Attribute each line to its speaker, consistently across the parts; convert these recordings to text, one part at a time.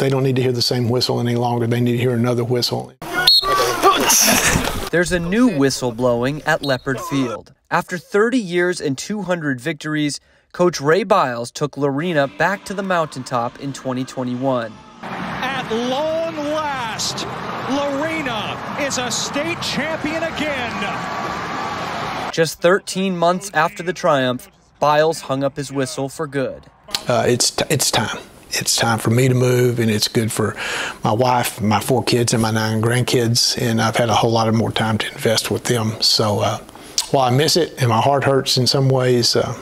Speaker 1: They don't need to hear the same whistle any longer. They need to hear another whistle.
Speaker 2: There's a new whistle blowing at Leopard Field. After 30 years and 200 victories, Coach Ray Biles took Lorena back to the mountaintop in 2021.
Speaker 3: At long last, Lorena is a state champion again.
Speaker 2: Just 13 months after the triumph, Biles hung up his whistle for good.
Speaker 1: Uh, it's, it's time it's time for me to move, and it's good for my wife, my four kids, and my nine grandkids. And I've had a whole lot of more time to invest with them. So uh, while I miss it and my heart hurts in some ways, uh,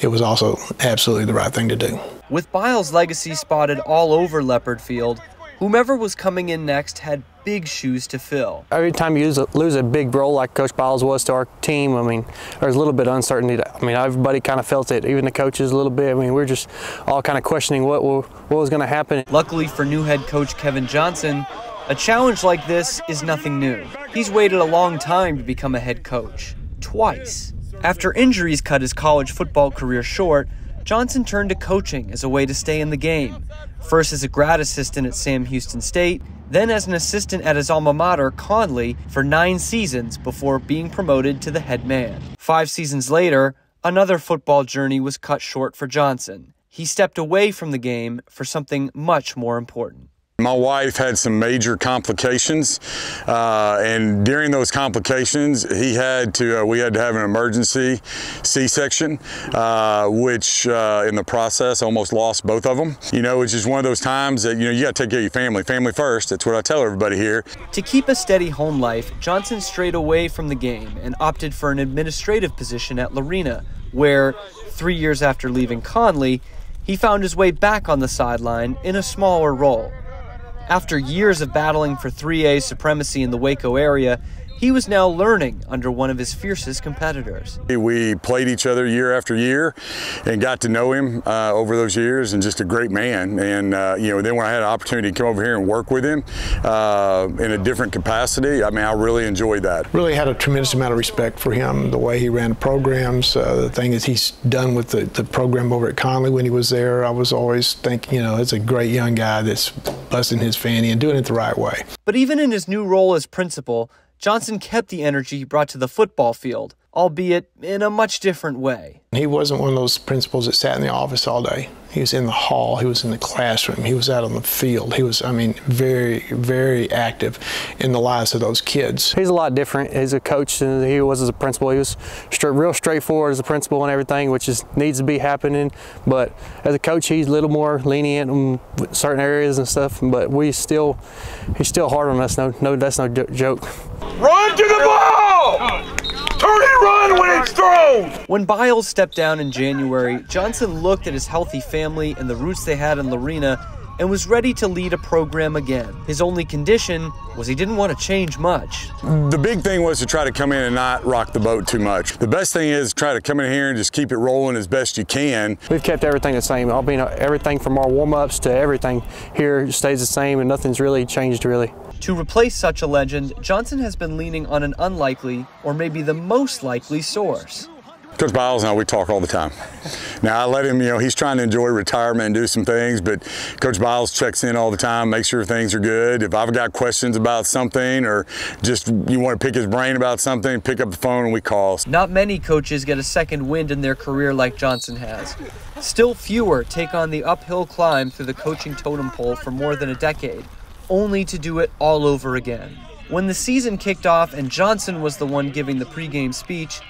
Speaker 1: it was also absolutely the right thing to do.
Speaker 2: With Biles' legacy spotted all over Leopard Field, whomever was coming in next had big shoes to fill.
Speaker 4: Every time you lose a, lose a big role like Coach Biles was to our team, I mean, there's a little bit of uncertainty. I mean, everybody kind of felt it, even the coaches a little bit. I mean, we are just all kind of questioning what, what was going to happen.
Speaker 2: Luckily for new head coach Kevin Johnson, a challenge like this is nothing new. He's waited a long time to become a head coach, twice. After injuries cut his college football career short, Johnson turned to coaching as a way to stay in the game. First as a grad assistant at Sam Houston State, then as an assistant at his alma mater, Connally, for nine seasons before being promoted to the head man. Five seasons later, another football journey was cut short for Johnson. He stepped away from the game for something much more important.
Speaker 5: My wife had some major complications, uh, and during those complications, he had to. Uh, we had to have an emergency C-section, uh, which uh, in the process almost lost both of them. You know, it's just one of those times that you know you got to take care of your family. Family first. That's what I tell everybody here.
Speaker 2: To keep a steady home life, Johnson strayed away from the game and opted for an administrative position at Lorena, where three years after leaving Connally, he found his way back on the sideline in a smaller role. After years of battling for 3A supremacy in the Waco area, he was now learning under one of his fiercest competitors.
Speaker 5: We played each other year after year and got to know him uh, over those years and just a great man. And, uh, you know, then when I had an opportunity to come over here and work with him uh, in a different capacity, I mean, I really enjoyed that.
Speaker 1: Really had a tremendous amount of respect for him, the way he ran the programs. Uh, the thing that he's done with the, the program over at Connally when he was there, I was always thinking, you know, it's a great young guy that's busting his fanny and doing it the right way.
Speaker 2: But even in his new role as principal, Johnson kept the energy he brought to the football field, albeit in a much different way.
Speaker 1: He wasn't one of those principals that sat in the office all day. He was in the hall, he was in the classroom, he was out on the field. He was, I mean, very, very active in the lives of those kids.
Speaker 4: He's a lot different as a coach than he was as a principal. He was straight, real straightforward as a principal and everything, which is needs to be happening. But as a coach, he's a little more lenient in certain areas and stuff. But we still, he's still hard on us. No, no, that's no joke.
Speaker 6: Run to the ball! Turn and run when it's thrown!
Speaker 2: When Biles stepped down in January, Johnson looked at his healthy family and the roots they had in Lorena and was ready to lead a program again. His only condition was he didn't want to change much.
Speaker 5: The big thing was to try to come in and not rock the boat too much. The best thing is try to come in here and just keep it rolling as best you can.
Speaker 4: We've kept everything the same. I mean, everything from our warm-ups to everything here stays the same and nothing's really changed really.
Speaker 2: To replace such a legend, Johnson has been leaning on an unlikely, or maybe the most likely, source.
Speaker 5: Coach Biles and I, we talk all the time. Now, I let him, you know, he's trying to enjoy retirement and do some things, but Coach Biles checks in all the time, makes sure things are good. If I've got questions about something or just you want to pick his brain about something, pick up the phone and we call.
Speaker 2: Not many coaches get a second wind in their career like Johnson has. Still fewer take on the uphill climb through the coaching totem pole for more than a decade only to do it all over again. When the season kicked off and Johnson was the one giving the pregame speech,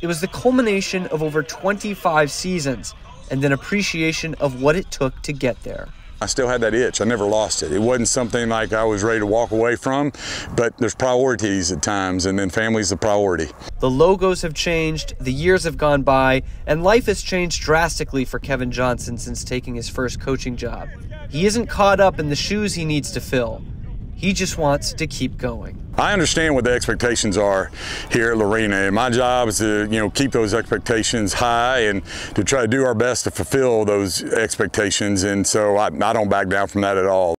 Speaker 2: it was the culmination of over 25 seasons and an appreciation of what it took to get there.
Speaker 5: I still had that itch. I never lost it. It wasn't something like I was ready to walk away from, but there's priorities at times, and then family's the priority.
Speaker 2: The logos have changed, the years have gone by, and life has changed drastically for Kevin Johnson since taking his first coaching job. He isn't caught up in the shoes he needs to fill. He just wants to keep going.
Speaker 5: I understand what the expectations are here at Lorena, and my job is to you know keep those expectations high and to try to do our best to fulfill those expectations. And so I, I don't back down from that at all.